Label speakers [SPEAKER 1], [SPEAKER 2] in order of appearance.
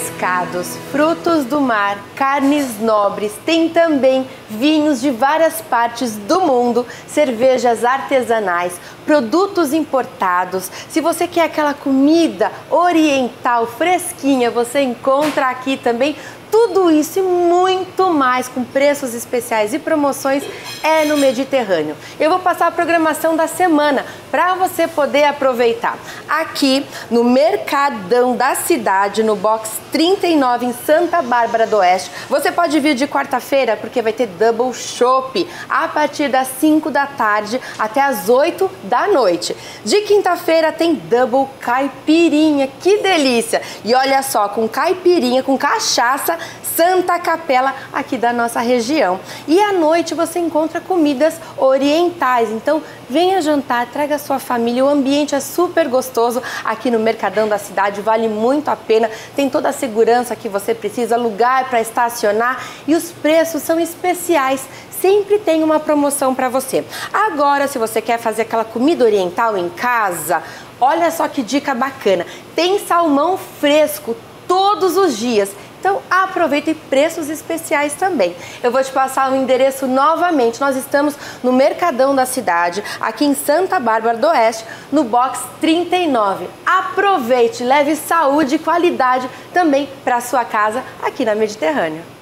[SPEAKER 1] pescados, frutos do mar, carnes nobres, tem também vinhos de várias partes do mundo, cervejas artesanais, produtos importados. Se você quer aquela comida oriental fresquinha, você encontra aqui também tudo isso e muito mais com preços especiais e promoções é no Mediterrâneo. Eu vou passar a programação da semana para você poder aproveitar. Aqui no Mercadão da Cidade, no box 39 em Santa Bárbara do Oeste. Você pode vir de quarta-feira porque vai ter double shop a partir das 5 da tarde até as 8 da noite. De quinta-feira tem double caipirinha. Que delícia! E olha só, com caipirinha, com cachaça Santa Capela aqui da nossa região. E à noite você encontra comidas orientais. Então, venha jantar, traga sua família. O ambiente é super gostoso aqui no Mercadão da cidade, vale muito a pena. Tem toda a segurança que você precisa, lugar para estacionar e os preços são especiais sempre tem uma promoção para você. Agora, se você quer fazer aquela comida oriental em casa, olha só que dica bacana. Tem salmão fresco todos os dias então aproveita e preços especiais também. Eu vou te passar o endereço novamente. Nós estamos no Mercadão da cidade, aqui em Santa Bárbara do Oeste, no box 39. Aproveite, leve saúde e qualidade também para sua casa aqui na Mediterrânea.